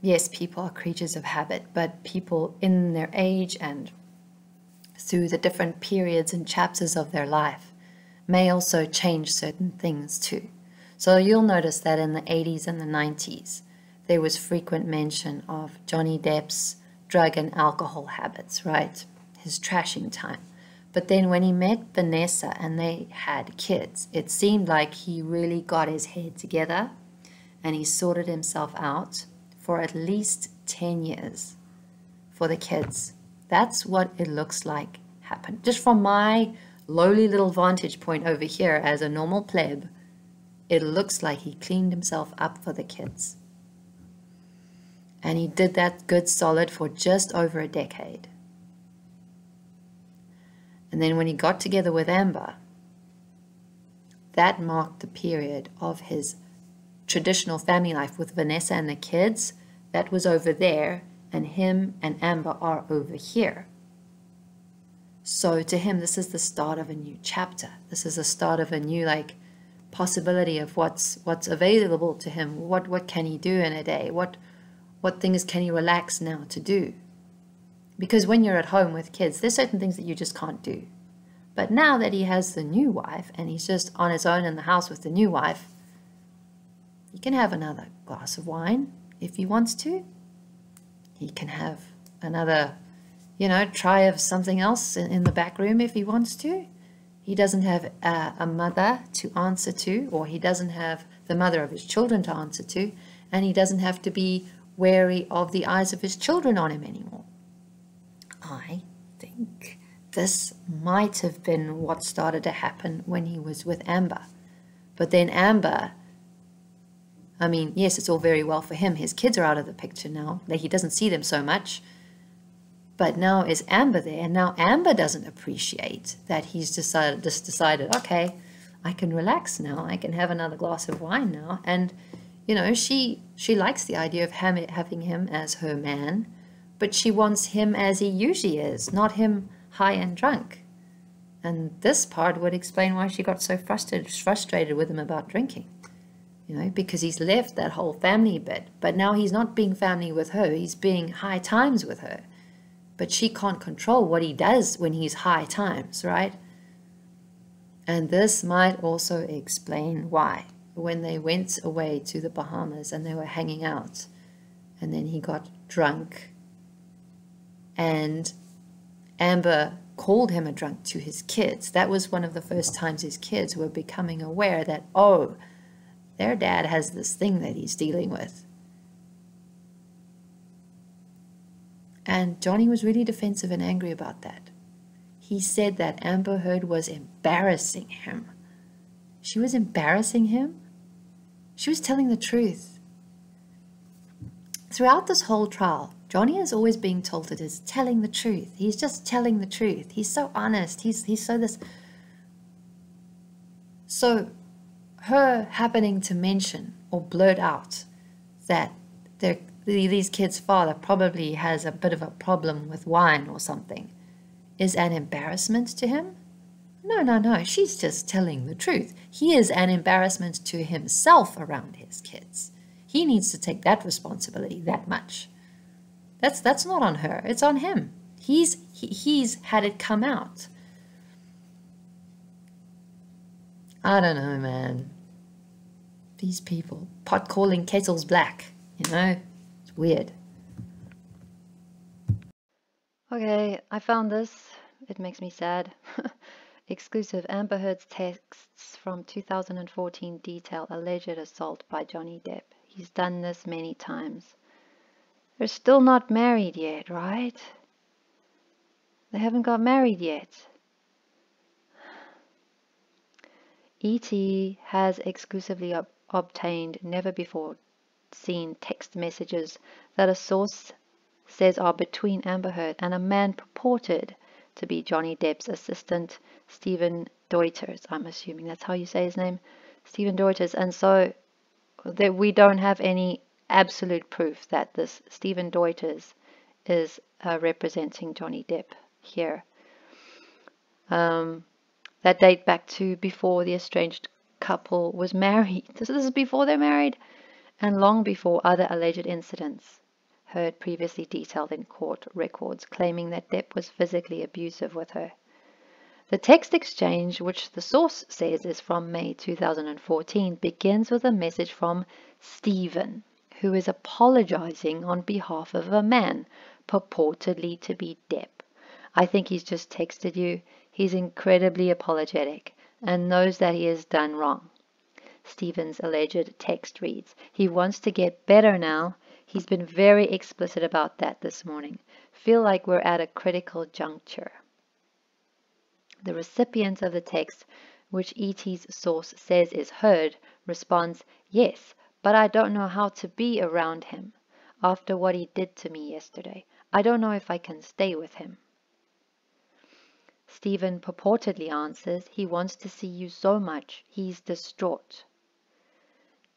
yes, people are creatures of habit, but people in their age and through the different periods and chapters of their life may also change certain things too. So you'll notice that in the 80s and the 90s, there was frequent mention of Johnny Depp's drug and alcohol habits, right? His trashing time. But then when he met Vanessa and they had kids, it seemed like he really got his head together and he sorted himself out for at least 10 years for the kids. That's what it looks like happened. Just from my lowly little vantage point over here as a normal pleb, it looks like he cleaned himself up for the kids. And he did that good solid for just over a decade. And then when he got together with Amber, that marked the period of his traditional family life with Vanessa and the kids. That was over there, and him and Amber are over here. So to him, this is the start of a new chapter. This is the start of a new like possibility of what's what's available to him. What what can he do in a day? What what things can he relax now to do? Because when you're at home with kids, there's certain things that you just can't do. But now that he has the new wife and he's just on his own in the house with the new wife, he can have another glass of wine if he wants to. He can have another, you know, try of something else in, in the back room if he wants to. He doesn't have a, a mother to answer to, or he doesn't have the mother of his children to answer to, and he doesn't have to be wary of the eyes of his children on him anymore. I think this might have been what started to happen when he was with Amber. But then Amber, I mean, yes, it's all very well for him. His kids are out of the picture now. He doesn't see them so much. But now is Amber there, and now Amber doesn't appreciate that he's decided just decided, okay, I can relax now. I can have another glass of wine now. And you know, she she likes the idea of having him as her man, but she wants him as he usually is, not him high and drunk. And this part would explain why she got so frustrated frustrated with him about drinking. You know, because he's left that whole family bit, but now he's not being family with her, he's being high times with her. But she can't control what he does when he's high times, right? And this might also explain why when they went away to the Bahamas and they were hanging out, and then he got drunk, and Amber called him a drunk to his kids. That was one of the first times his kids were becoming aware that, oh, their dad has this thing that he's dealing with. And Johnny was really defensive and angry about that. He said that Amber Heard was embarrassing him. She was embarrassing him? She was telling the truth. Throughout this whole trial, Johnny is always being told that he's telling the truth. He's just telling the truth. He's so honest. He's he's so this. So, her happening to mention or blurt out that these kids' father probably has a bit of a problem with wine or something is an embarrassment to him. No, no, no. She's just telling the truth. He is an embarrassment to himself around his kids. He needs to take that responsibility that much. That's that's not on her. It's on him. He's he, he's had it come out. I don't know, man. These people pot calling kettles black, you know? It's weird. Okay, I found this. It makes me sad. Exclusive Amber Heard's texts from 2014 detail alleged assault by Johnny Depp. He's done this many times. They're still not married yet, right? They haven't got married yet. ET has exclusively ob obtained never before seen text messages that a source says are between Amber Heard and a man purported to be Johnny Depp's assistant, Stephen Deuters. I'm assuming that's how you say his name, Stephen Deuters. And so that we don't have any absolute proof that this Stephen Deuters is uh, representing Johnny Depp here. Um, that date back to before the estranged couple was married. This, is before they're married and long before other alleged incidents. Heard previously detailed in court records, claiming that Depp was physically abusive with her. The text exchange, which the source says is from May 2014, begins with a message from Stephen, who is apologizing on behalf of a man, purportedly to be Depp. I think he's just texted you. He's incredibly apologetic and knows that he has done wrong. Stephen's alleged text reads, He wants to get better now. He's been very explicit about that this morning. Feel like we're at a critical juncture. The recipient of the text, which ET's source says is heard, responds, Yes, but I don't know how to be around him after what he did to me yesterday. I don't know if I can stay with him. Stephen purportedly answers, He wants to see you so much, he's distraught.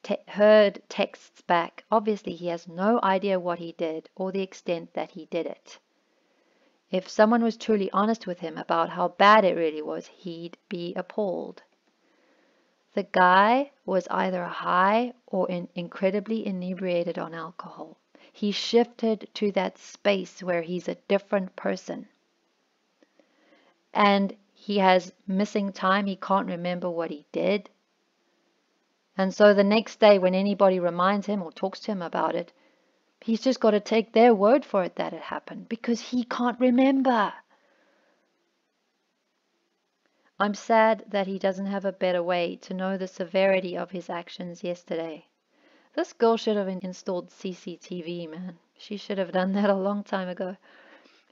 Te heard texts back, obviously he has no idea what he did or the extent that he did it. If someone was truly honest with him about how bad it really was, he'd be appalled. The guy was either high or in incredibly inebriated on alcohol. He shifted to that space where he's a different person. And he has missing time. He can't remember what he did. And so the next day, when anybody reminds him or talks to him about it, He's just got to take their word for it that it happened because he can't remember. I'm sad that he doesn't have a better way to know the severity of his actions yesterday. This girl should have installed CCTV, man. She should have done that a long time ago.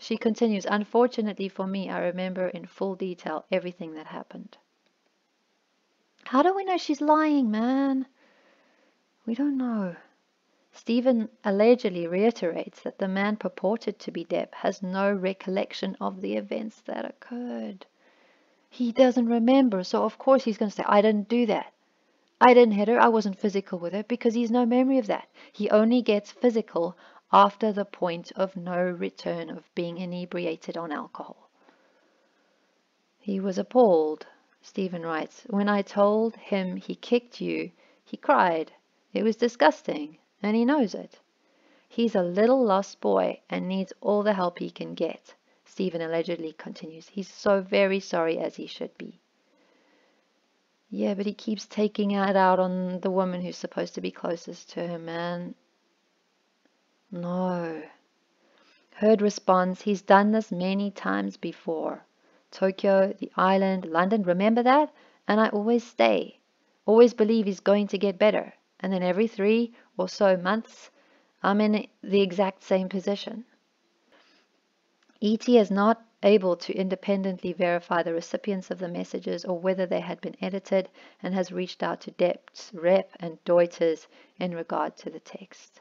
She continues, Unfortunately for me, I remember in full detail everything that happened. How do we know she's lying, man? We don't know. Stephen allegedly reiterates that the man purported to be Depp has no recollection of the events that occurred. He doesn't remember, so of course he's going to say, I didn't do that. I didn't hit her, I wasn't physical with her, because he's no memory of that. He only gets physical after the point of no return of being inebriated on alcohol. He was appalled, Stephen writes. When I told him he kicked you, he cried. It was disgusting and he knows it. He's a little lost boy and needs all the help he can get. Stephen allegedly continues. He's so very sorry as he should be. Yeah, but he keeps taking it out on the woman who's supposed to be closest to him, man. No. Heard responds, he's done this many times before. Tokyo, the island, London, remember that? And I always stay. Always believe he's going to get better. And then every three or so months, I'm in the exact same position. ET is not able to independently verify the recipients of the messages or whether they had been edited and has reached out to Depp's rep and Deuters in regard to the text.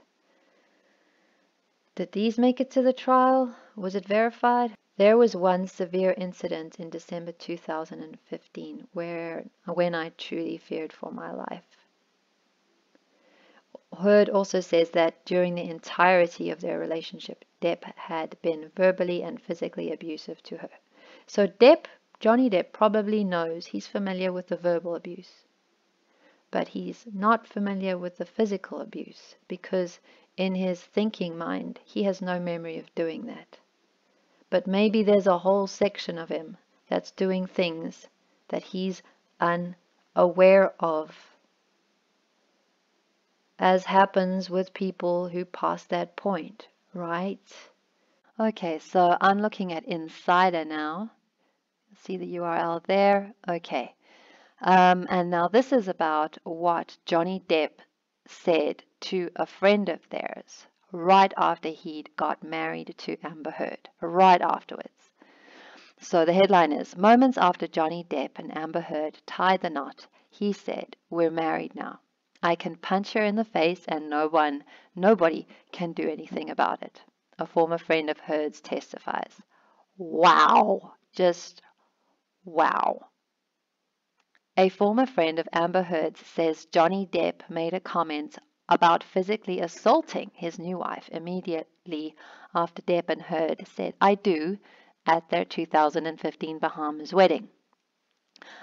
Did these make it to the trial? Was it verified? There was one severe incident in December 2015 where when I truly feared for my life. Heard also says that during the entirety of their relationship, Depp had been verbally and physically abusive to her. So Depp, Johnny Depp, probably knows he's familiar with the verbal abuse. But he's not familiar with the physical abuse because in his thinking mind, he has no memory of doing that. But maybe there's a whole section of him that's doing things that he's unaware of as happens with people who pass that point, right? Okay, so I'm looking at Insider now. See the URL there? Okay. Um, and now this is about what Johnny Depp said to a friend of theirs right after he'd got married to Amber Heard, right afterwards. So the headline is Moments after Johnny Depp and Amber Heard tied the knot, he said, We're married now. I can punch her in the face and no one, nobody can do anything about it. A former friend of Heard's testifies. Wow! Just wow. A former friend of Amber Heard's says Johnny Depp made a comment about physically assaulting his new wife immediately after Depp and Heard said, I do, at their 2015 Bahamas wedding.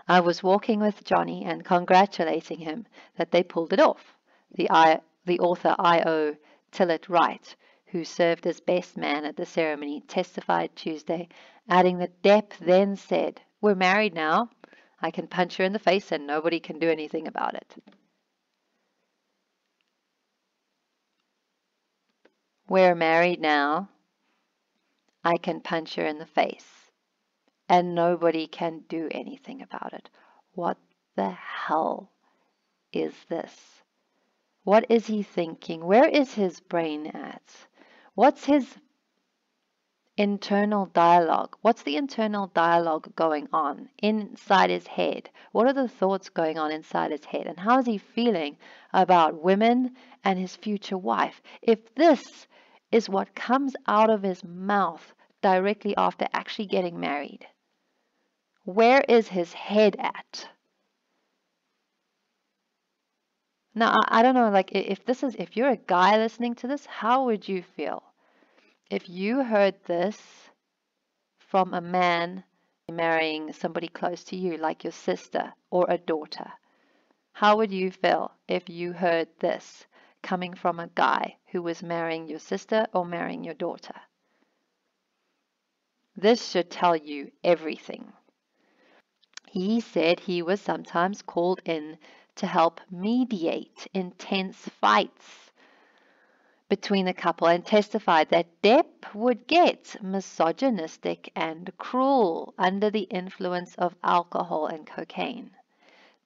I was walking with Johnny and congratulating him that they pulled it off. The, I, the author I.O. Tillett Wright, who served as best man at the ceremony, testified Tuesday, adding that Depp then said, We're married now. I can punch her in the face and nobody can do anything about it. We're married now. I can punch her in the face and nobody can do anything about it. What the hell is this? What is he thinking? Where is his brain at? What's his internal dialogue? What's the internal dialogue going on inside his head? What are the thoughts going on inside his head? And how is he feeling about women and his future wife? If this is what comes out of his mouth directly after actually getting married, where is his head at? Now, I, don't know, like, if this is, if you're a guy listening to this, how would you feel? If you heard this from a man marrying somebody close to you, like your sister or a daughter, how would you feel if you heard this coming from a guy who was marrying your sister or marrying your daughter? This should tell you everything. He said he was sometimes called in to help mediate intense fights between the couple and testified that Depp would get misogynistic and cruel under the influence of alcohol and cocaine.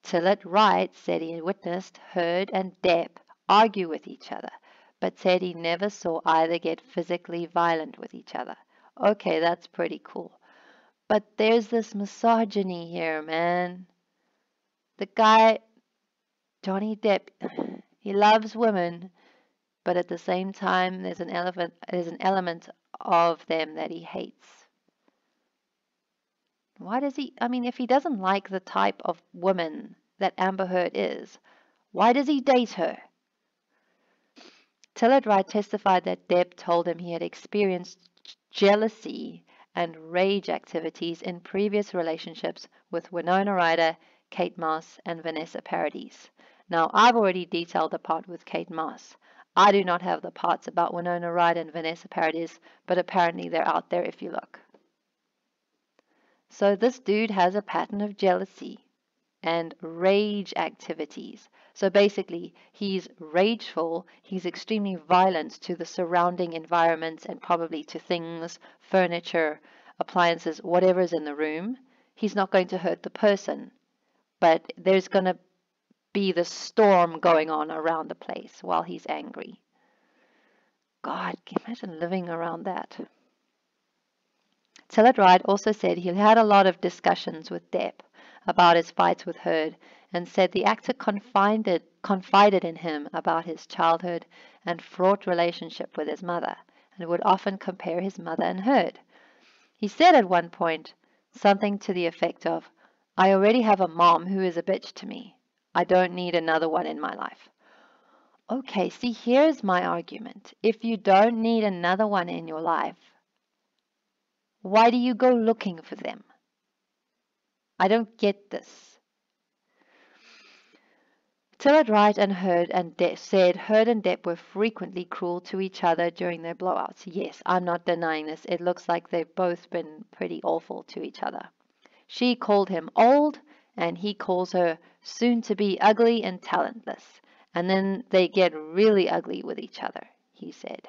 Tillett Wright said he witnessed Heard and Depp argue with each other, but said he never saw either get physically violent with each other. Okay, that's pretty cool. But there's this misogyny here, man. The guy Johnny Depp, he loves women, but at the same time, there's an element, there's an element of them that he hates. Why does he? I mean, if he doesn't like the type of woman that Amber Heard is, why does he date her? Tillett Wright testified that Depp told him he had experienced jealousy and rage activities in previous relationships with Winona Ryder, Kate Moss, and Vanessa Paradis. Now, I've already detailed the part with Kate Moss. I do not have the parts about Winona Ryder and Vanessa Paradis, but apparently they're out there if you look. So this dude has a pattern of jealousy and rage activities. So basically, he's rageful, he's extremely violent to the surrounding environment and probably to things, furniture, appliances, whatever's in the room. He's not going to hurt the person, but there's going to be the storm going on around the place while he's angry. God, imagine living around that. Wright also said he had a lot of discussions with Depp about his fights with Heard and said the actor confided, confided in him about his childhood and fraught relationship with his mother and would often compare his mother and Heard. He said at one point something to the effect of, I already have a mom who is a bitch to me. I don't need another one in my life. Okay, see, here's my argument. If you don't need another one in your life, why do you go looking for them? I don't get this. Tillett Wright and Heard and Depp said Heard and Depp were frequently cruel to each other during their blowouts. Yes, I'm not denying this. It looks like they've both been pretty awful to each other. She called him old and he calls her soon to be ugly and talentless. And then they get really ugly with each other, he said.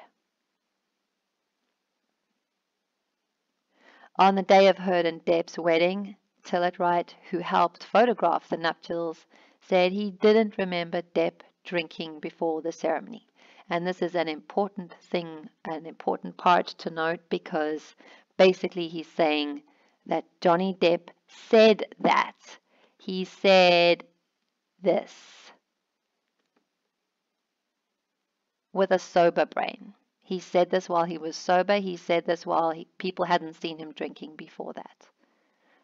On the day of Heard and Depp's wedding, Tillett Wright, who helped photograph the nuptials, said he didn't remember Depp drinking before the ceremony. And this is an important thing, an important part to note because basically he's saying that Johnny Depp said that he said this with a sober brain. He said this while he was sober. He said this while he, people hadn't seen him drinking before that.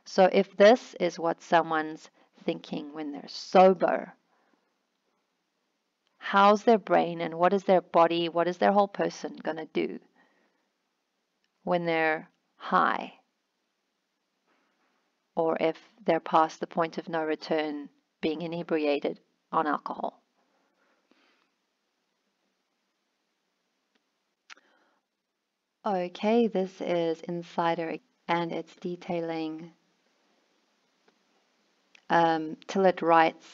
So if this is what someone's thinking when they're sober, how's their brain and what is their body, what is their whole person going to do when they're high? Or if they're past the point of no return being inebriated on alcohol. Okay, this is Insider and it's detailing um, Tillett writes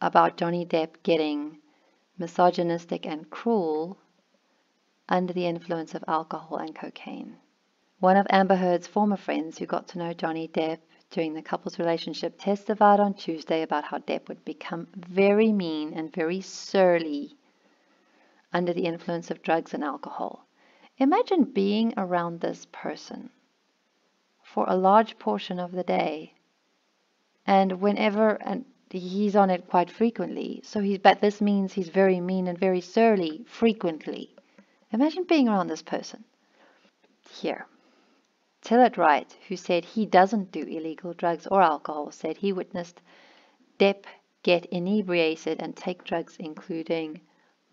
about Johnny Depp getting misogynistic and cruel under the influence of alcohol and cocaine. One of Amber Heard's former friends who got to know Johnny Depp during the couple's relationship testified on Tuesday about how Depp would become very mean and very surly under the influence of drugs and alcohol. Imagine being around this person for a large portion of the day and whenever and he's on it quite frequently so he's but this means he's very mean and very surly frequently imagine being around this person here Tillett Wright, who said he doesn't do illegal drugs or alcohol, said he witnessed Depp get inebriated and take drugs including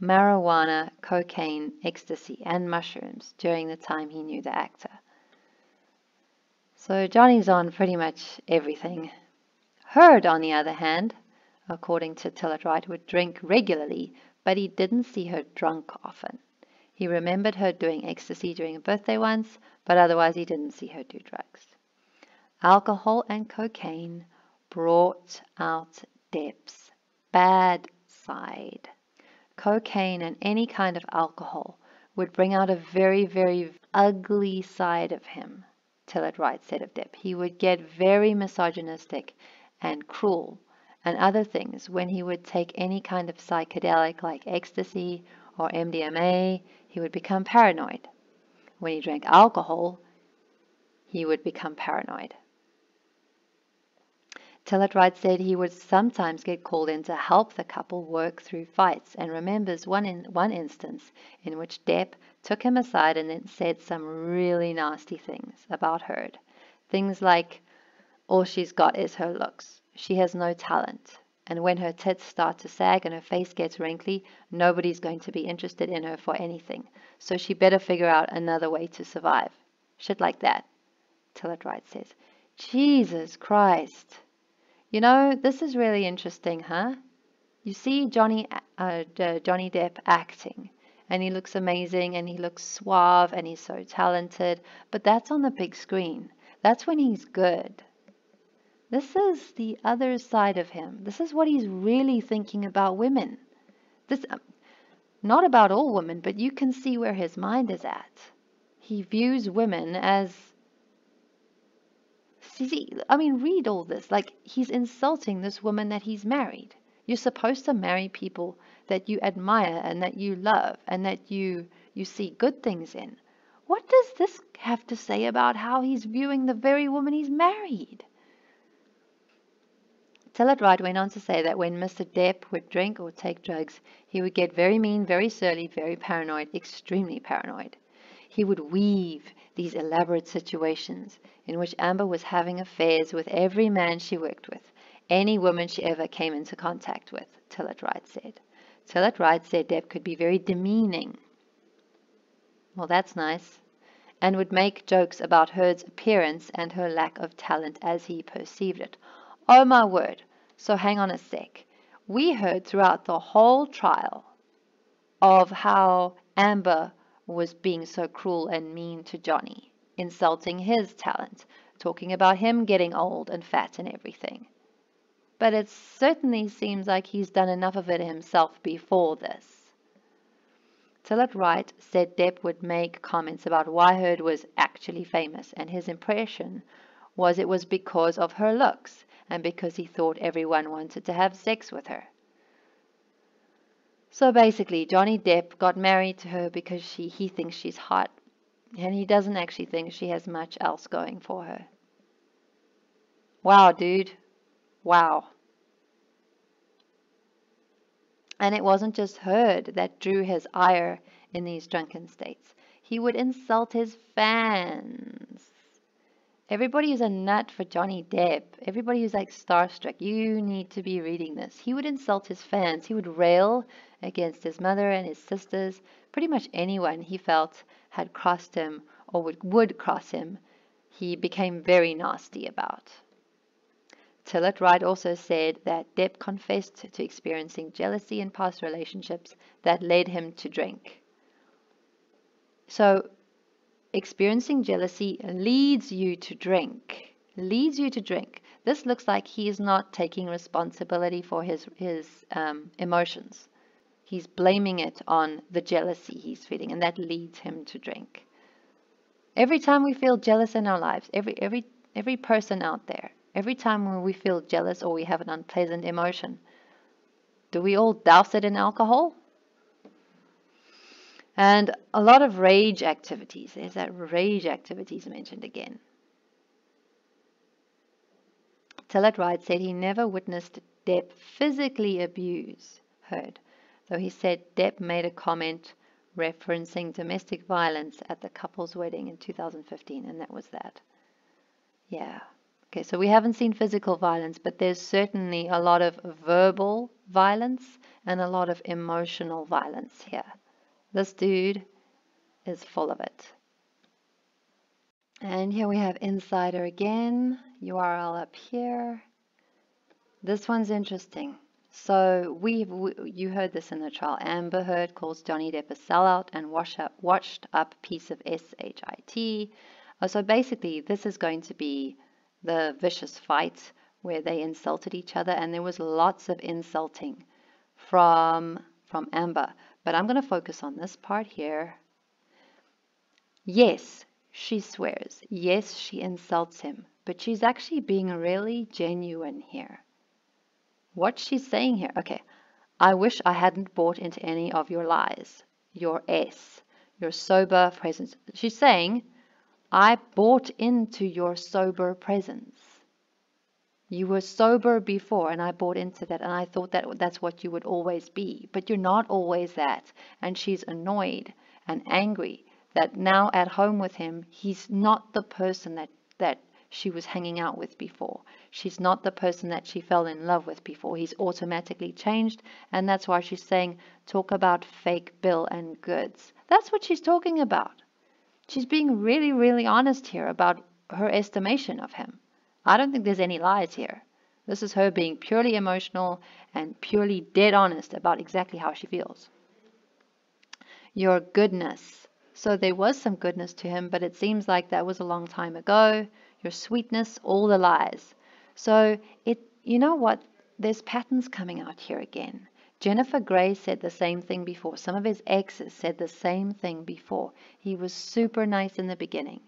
marijuana, cocaine, ecstasy, and mushrooms during the time he knew the actor. So Johnny's on pretty much everything. Heard, on the other hand, according to Tillett Wright, would drink regularly, but he didn't see her drunk often. He remembered her doing ecstasy during a birthday once, but otherwise he didn't see her do drugs. Alcohol and cocaine brought out Depp's bad side. Cocaine and any kind of alcohol would bring out a very, very ugly side of him, Tillett Wright said of Depp. He would get very misogynistic and cruel and other things when he would take any kind of psychedelic like ecstasy or MDMA, he would become paranoid. When he drank alcohol, he would become paranoid. Wright said he would sometimes get called in to help the couple work through fights and remembers one, in, one instance in which Depp took him aside and then said some really nasty things about Heard. Things like, all she's got is her looks. She has no talent. And when her tits start to sag and her face gets wrinkly, nobody's going to be interested in her for anything. So she better figure out another way to survive. Shit like that. Tillett Wright says, Jesus Christ. You know, this is really interesting, huh? You see Johnny, uh, Johnny Depp acting, and he looks amazing, and he looks suave, and he's so talented, but that's on the big screen. That's when he's good. This is the other side of him. This is what he's really thinking about women. This, um, not about all women, but you can see where his mind is at. He views women as. See, I mean, read all this. Like, he's insulting this woman that he's married. You're supposed to marry people that you admire and that you love and that you, you see good things in. What does this have to say about how he's viewing the very woman he's married? Wright went on to say that when Mr. Depp would drink or take drugs, he would get very mean, very surly, very paranoid, extremely paranoid. He would weave these elaborate situations in which Amber was having affairs with every man she worked with, any woman she ever came into contact with, Tillett Wright said. Tillett Wright said Depp could be very demeaning. Well, that's nice. And would make jokes about Heard's appearance and her lack of talent as he perceived it. Oh my word. So hang on a sec. We heard throughout the whole trial of how Amber was being so cruel and mean to Johnny, insulting his talent, talking about him getting old and fat and everything. But it certainly seems like he's done enough of it himself before this. Tillett Wright said Depp would make comments about why Heard was actually famous, and his impression was it was because of her looks and because he thought everyone wanted to have sex with her. So basically, Johnny Depp got married to her because she, he thinks she's hot, and he doesn't actually think she has much else going for her. Wow, dude. Wow. And it wasn't just Heard that drew his ire in these drunken states. He would insult his fans. Everybody is a nut for Johnny Depp. Everybody who's like starstruck. You need to be reading this. He would insult his fans. He would rail against his mother and his sisters. Pretty much anyone he felt had crossed him or would, would cross him, he became very nasty about. Tillett Wright also said that Depp confessed to experiencing jealousy in past relationships that led him to drink. So experiencing jealousy leads you to drink. Leads you to drink. This looks like he is not taking responsibility for his, his um, emotions. He's blaming it on the jealousy he's feeling, and that leads him to drink. Every time we feel jealous in our lives, every, every, every person out there, every time when we feel jealous or we have an unpleasant emotion, do we all douse it in alcohol? And a lot of rage activities. There's that rage activities mentioned again. Tillett Wright said he never witnessed Depp physically abuse Heard, though he said Depp made a comment referencing domestic violence at the couple's wedding in 2015, and that was that. Yeah. Okay, so we haven't seen physical violence, but there's certainly a lot of verbal violence and a lot of emotional violence here. This dude is full of it. And here we have Insider again, URL up here. This one's interesting. So we, we, you heard this in the trial. Amber Heard calls Johnny Depp a sellout and wash up, washed up piece of shit. Oh, so basically, this is going to be the vicious fight where they insulted each other, and there was lots of insulting from from Amber. But I'm going to focus on this part here. Yes, she swears. Yes, she insults him. But she's actually being really genuine here. What she's saying here, okay, I wish I hadn't bought into any of your lies. Your S, your sober presence. She's saying, I bought into your sober presence. You were sober before, and I bought into that, and I thought that that's what you would always be. But you're not always that. And she's annoyed and angry that now at home with him, he's not the person that, that she was hanging out with before. She's not the person that she fell in love with before. He's automatically changed, and that's why she's saying, talk about fake bill and goods. That's what she's talking about. She's being really, really honest here about her estimation of him. I don't think there's any lies here. This is her being purely emotional and purely dead honest about exactly how she feels. Your goodness. So there was some goodness to him, but it seems like that was a long time ago. Your sweetness, all the lies. So it, you know what? There's patterns coming out here again. Jennifer Grey said the same thing before. Some of his exes said the same thing before. He was super nice in the beginning.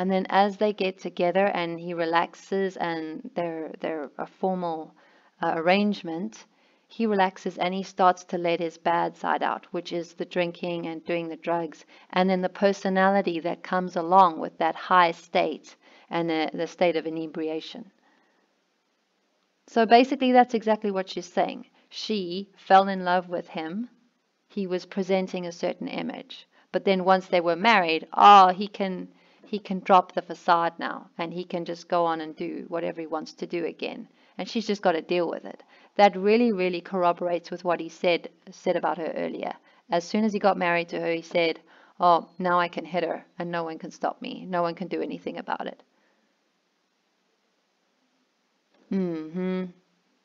And then as they get together and he relaxes and they're, they're a formal uh, arrangement, he relaxes and he starts to let his bad side out, which is the drinking and doing the drugs, and then the personality that comes along with that high state and the, the state of inebriation. So basically, that's exactly what she's saying. She fell in love with him. He was presenting a certain image. But then once they were married, oh, he can he can drop the facade now and he can just go on and do whatever he wants to do again. And she's just got to deal with it. That really, really corroborates with what he said said about her earlier. As soon as he got married to her, he said, Oh, now I can hit her and no one can stop me. No one can do anything about it. Mm-hmm.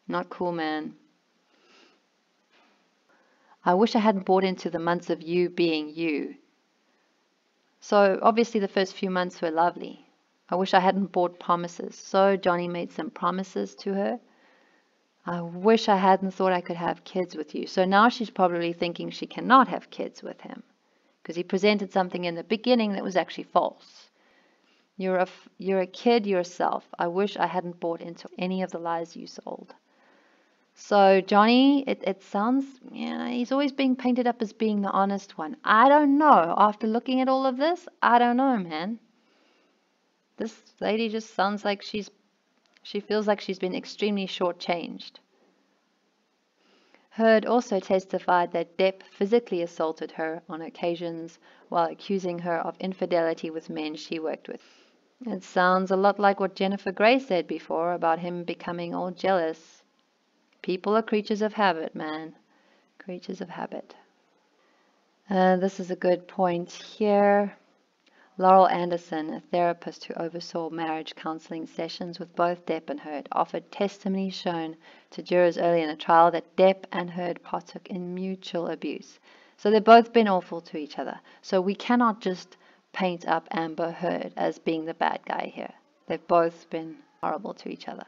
Not cool, man. I wish I hadn't bought into the months of you being you. So obviously the first few months were lovely. I wish I hadn't bought promises. So Johnny made some promises to her. I wish I hadn't thought I could have kids with you. So now she's probably thinking she cannot have kids with him because he presented something in the beginning that was actually false. You're a, you're a kid yourself. I wish I hadn't bought into any of the lies you sold. So Johnny, it, it sounds, yeah, he's always being painted up as being the honest one. I don't know. After looking at all of this, I don't know, man. This lady just sounds like she's, she feels like she's been extremely shortchanged. Heard also testified that Depp physically assaulted her on occasions while accusing her of infidelity with men she worked with. It sounds a lot like what Jennifer Grey said before about him becoming all jealous. People are creatures of habit, man. Creatures of habit. Uh, this is a good point here. Laurel Anderson, a therapist who oversaw marriage counseling sessions with both Depp and Heard, offered testimony shown to jurors early in the trial that Depp and Heard partook in mutual abuse. So they've both been awful to each other. So we cannot just paint up Amber Heard as being the bad guy here. They've both been horrible to each other.